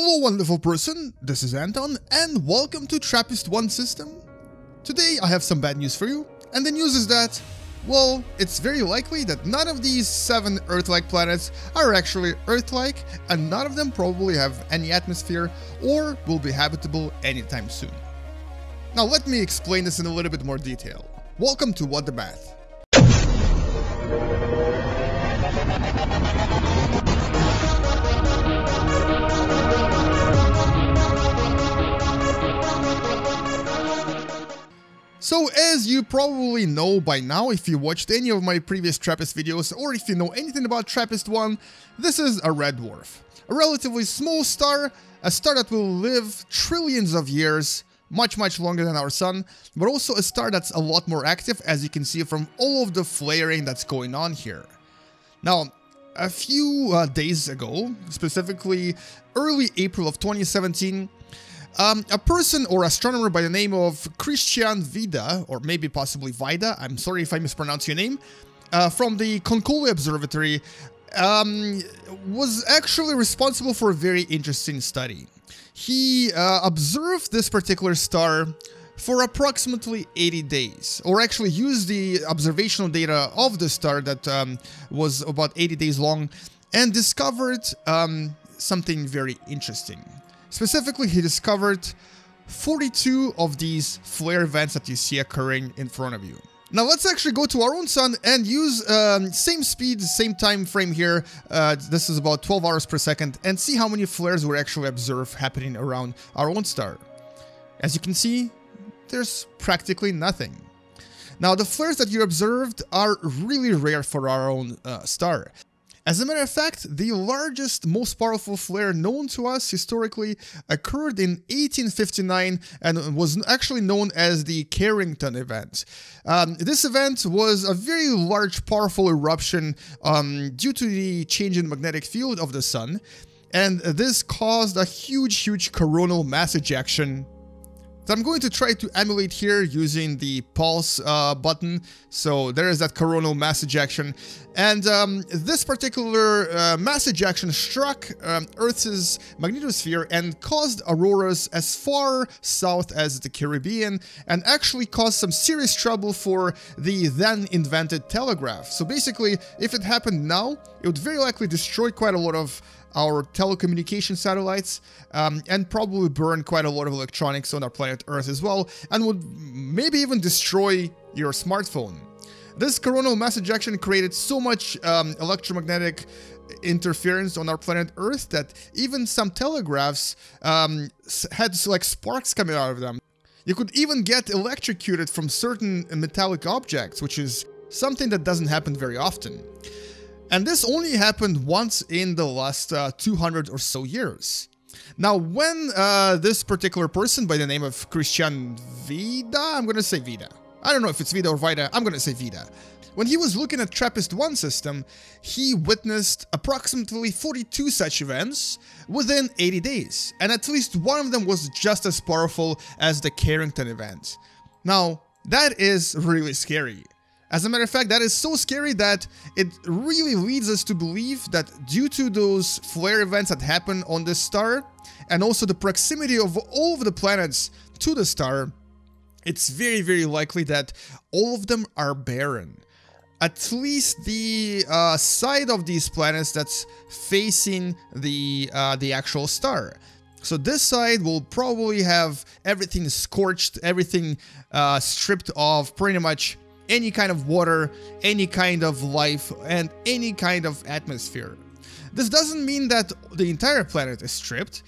Hello wonderful person, this is Anton and welcome to TRAPPIST-1 system. Today I have some bad news for you, and the news is that, well, it's very likely that none of these 7 Earth-like planets are actually Earth-like and none of them probably have any atmosphere or will be habitable anytime soon. Now let me explain this in a little bit more detail. Welcome to What Da Math. So as you probably know by now if you watched any of my previous TRAPPIST videos or if you know anything about TRAPPIST-1, this is a red dwarf. A relatively small star, a star that will live trillions of years, much much longer than our sun, but also a star that's a lot more active as you can see from all of the flaring that's going on here. Now, a few uh, days ago, specifically early April of 2017, um, a person or astronomer by the name of Christian Vida, or maybe possibly Vida, I'm sorry if I mispronounce your name, uh, from the Konkoly Observatory, um, was actually responsible for a very interesting study. He uh, observed this particular star for approximately 80 days, or actually used the observational data of the star that um, was about 80 days long and discovered um, something very interesting. Specifically, he discovered 42 of these flare events that you see occurring in front of you. Now let's actually go to our own sun and use um, same speed, same time frame here. Uh, this is about 12 hours per second and see how many flares we actually observe happening around our own star. As you can see, there's practically nothing. Now the flares that you observed are really rare for our own uh, star. As a matter of fact, the largest, most powerful flare known to us historically occurred in 1859 and was actually known as the Carrington event. Um, this event was a very large, powerful eruption um, due to the change in magnetic field of the sun, and this caused a huge, huge coronal mass ejection I'm going to try to emulate here using the pulse uh, button. So there is that coronal mass ejection. And um, this particular uh, mass ejection struck um, Earth's magnetosphere and caused auroras as far south as the Caribbean and actually caused some serious trouble for the then invented telegraph. So basically, if it happened now, it would very likely destroy quite a lot of our telecommunication satellites, um, and probably burn quite a lot of electronics on our planet Earth as well, and would maybe even destroy your smartphone. This coronal mass ejection created so much um, electromagnetic interference on our planet Earth that even some telegraphs um, had like sparks coming out of them. You could even get electrocuted from certain metallic objects, which is something that doesn't happen very often. And this only happened once in the last uh, 200 or so years. Now, when uh, this particular person by the name of Christian Vida, I'm gonna say Vida. I don't know if it's Vida or Vida, I'm gonna say Vida. When he was looking at TRAPPIST-1 system, he witnessed approximately 42 such events within 80 days, and at least one of them was just as powerful as the Carrington event. Now, that is really scary. As a matter of fact, that is so scary that it really leads us to believe that due to those flare events that happen on this star, and also the proximity of all of the planets to the star, it's very, very likely that all of them are barren. At least the uh, side of these planets that's facing the uh, the actual star. So this side will probably have everything scorched, everything uh, stripped off, pretty much any kind of water, any kind of life, and any kind of atmosphere. This doesn't mean that the entire planet is stripped,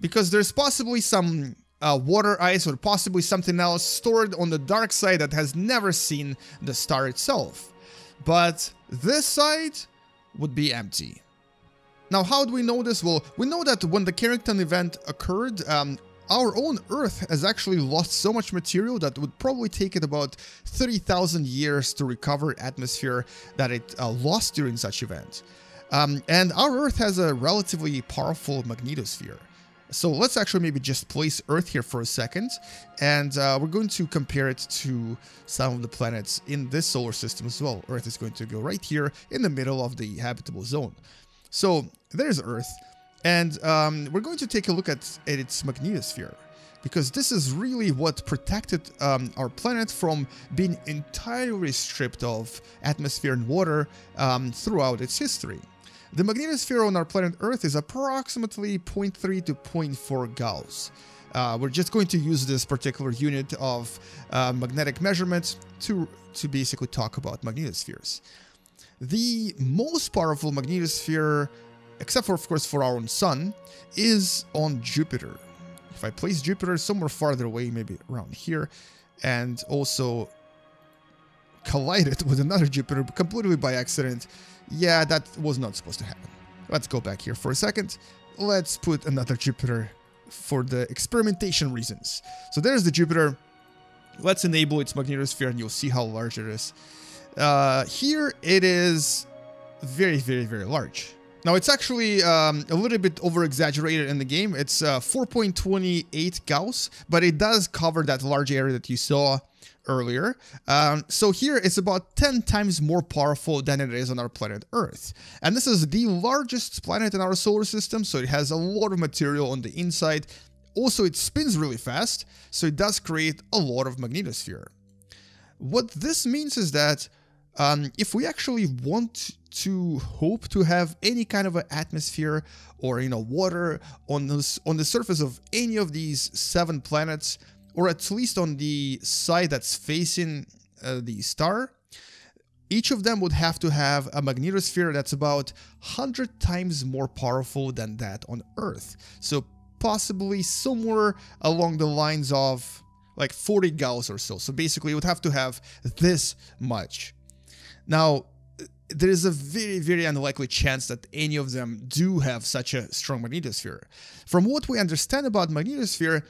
because there's possibly some uh, water ice or possibly something else stored on the dark side that has never seen the star itself. But this side would be empty. Now, how do we know this? Well, we know that when the Carrington event occurred, um, our own Earth has actually lost so much material that would probably take it about 30,000 years to recover atmosphere that it uh, lost during such event. Um, and our Earth has a relatively powerful magnetosphere. So let's actually maybe just place Earth here for a second, and uh, we're going to compare it to some of the planets in this solar system as well. Earth is going to go right here in the middle of the habitable zone. So there's Earth. And um, we're going to take a look at, at its magnetosphere because this is really what protected um, our planet from being entirely stripped of atmosphere and water um, throughout its history. The magnetosphere on our planet Earth is approximately 0.3 to 0.4 Gauss. Uh, we're just going to use this particular unit of uh, magnetic measurement to, to basically talk about magnetospheres. The most powerful magnetosphere, except for of course for our own sun, is on Jupiter. If I place Jupiter somewhere farther away, maybe around here, and also collide it with another Jupiter completely by accident, yeah, that was not supposed to happen. Let's go back here for a second. Let's put another Jupiter for the experimentation reasons. So there's the Jupiter. Let's enable its magnetosphere and you'll see how large it is. Uh, here it is very, very, very large. Now it's actually um, a little bit over exaggerated in the game. It's uh, 4.28 Gauss, but it does cover that large area that you saw earlier. Um, so here it's about 10 times more powerful than it is on our planet Earth. And this is the largest planet in our solar system, so it has a lot of material on the inside. Also, it spins really fast, so it does create a lot of magnetosphere. What this means is that um, if we actually want to hope to have any kind of an atmosphere or you know water on this on the surface of any of these seven planets or at least on the side that's facing uh, the star each of them would have to have a magnetosphere that's about 100 times more powerful than that on earth. So possibly somewhere along the lines of like 40 gauss or so. So basically it would have to have this much now there is a very, very unlikely chance that any of them do have such a strong magnetosphere. From what we understand about magnetosphere,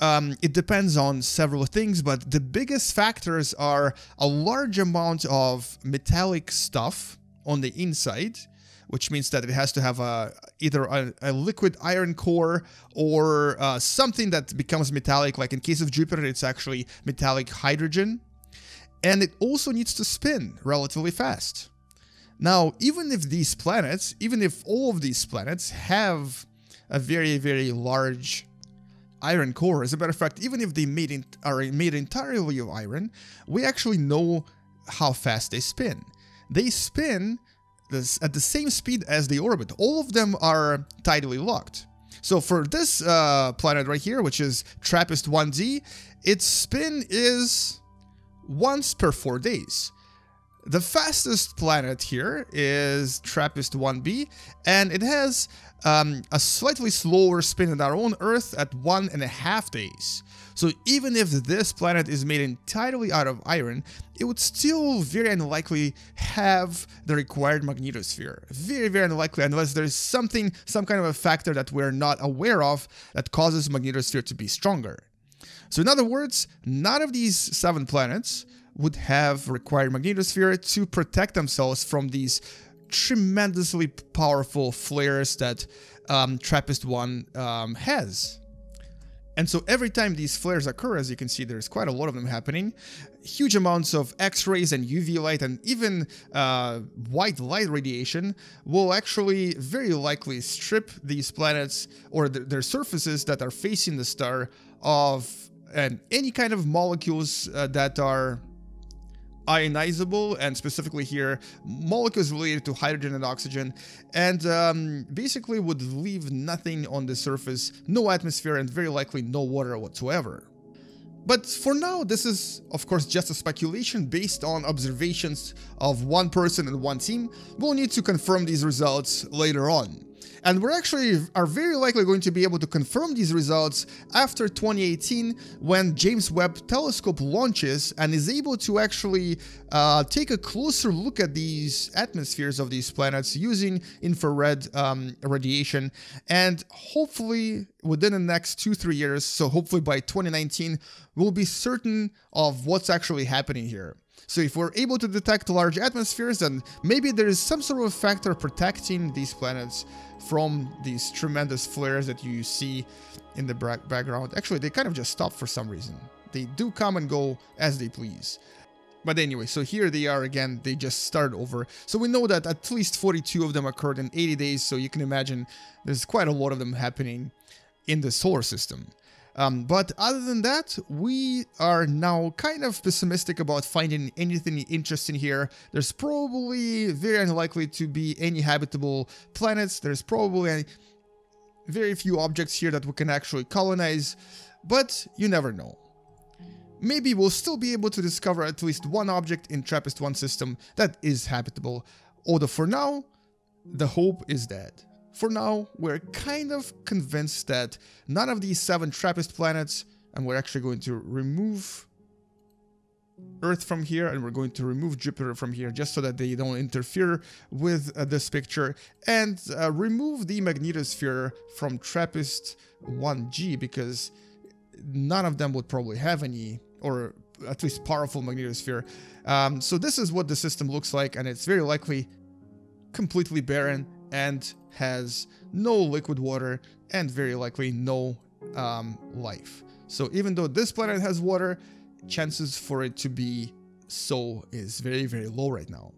um, it depends on several things, but the biggest factors are a large amount of metallic stuff on the inside, which means that it has to have a either a, a liquid iron core or uh, something that becomes metallic. Like in case of Jupiter, it's actually metallic hydrogen, and it also needs to spin relatively fast. Now, even if these planets, even if all of these planets have a very, very large iron core, as a matter of fact, even if they made in, are made entirely of iron, we actually know how fast they spin. They spin this at the same speed as they orbit. All of them are tidally locked. So for this uh, planet right here, which is TRAPPIST-1d, its spin is once per four days. The fastest planet here is TRAPPIST-1b, and it has um, a slightly slower spin than our own Earth at one and a half days. So even if this planet is made entirely out of iron, it would still very unlikely have the required magnetosphere. Very, very unlikely unless there's something, some kind of a factor that we're not aware of that causes magnetosphere to be stronger. So in other words, none of these seven planets would have required magnetosphere to protect themselves from these tremendously powerful flares that um, TRAPPIST-1 um, has. And so every time these flares occur, as you can see, there's quite a lot of them happening, huge amounts of X-rays and UV light and even uh, white light radiation will actually very likely strip these planets or th their surfaces that are facing the star of any kind of molecules uh, that are ionizable and specifically here molecules related to hydrogen and oxygen and um, basically would leave nothing on the surface no atmosphere and very likely no water whatsoever but for now, this is of course just a speculation based on observations of one person and one team. We'll need to confirm these results later on. And we're actually are very likely going to be able to confirm these results after 2018 when James Webb Telescope launches and is able to actually uh, take a closer look at these atmospheres of these planets using infrared um, radiation. And hopefully within the next two, three years, so hopefully by 2019, we'll be certain of what's actually happening here. So if we're able to detect large atmospheres, then maybe there is some sort of factor protecting these planets from these tremendous flares that you see in the background. Actually, they kind of just stop for some reason. They do come and go as they please. But anyway, so here they are again, they just start over. So we know that at least 42 of them occurred in 80 days, so you can imagine there's quite a lot of them happening in the solar system. Um, but other than that, we are now kind of pessimistic about finding anything interesting here. There's probably very unlikely to be any habitable planets. There's probably very few objects here that we can actually colonize, but you never know. Maybe we'll still be able to discover at least one object in TRAPPIST-1 system that is habitable, although for now, the hope is dead. For now, we're kind of convinced that none of these seven Trappist planets, and we're actually going to remove Earth from here and we're going to remove Jupiter from here just so that they don't interfere with uh, this picture and uh, remove the magnetosphere from TRAPPIST 1G because none of them would probably have any or at least powerful magnetosphere. Um, so this is what the system looks like and it's very likely completely barren and has no liquid water and very likely no um, life. So even though this planet has water, chances for it to be so is very, very low right now.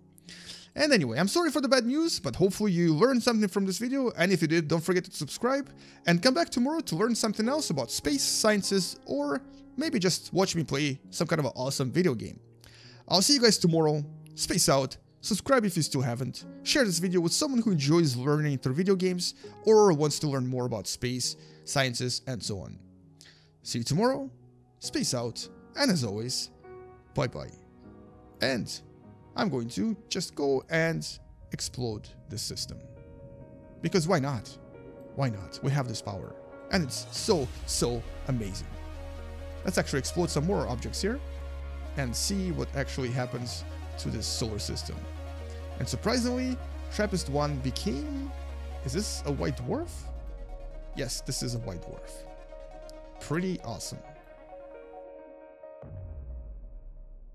And anyway, I'm sorry for the bad news, but hopefully you learned something from this video, and if you did, don't forget to subscribe, and come back tomorrow to learn something else about space, sciences, or maybe just watch me play some kind of an awesome video game. I'll see you guys tomorrow, space out, subscribe if you still haven't, share this video with someone who enjoys learning through video games or wants to learn more about space, sciences, and so on. See you tomorrow, space out, and as always, bye bye. And I'm going to just go and explode this system. Because why not? Why not? We have this power. And it's so, so amazing. Let's actually explode some more objects here and see what actually happens to this solar system. And surprisingly, TRAPPIST-1 became... Is this a white dwarf? Yes, this is a white dwarf. Pretty awesome.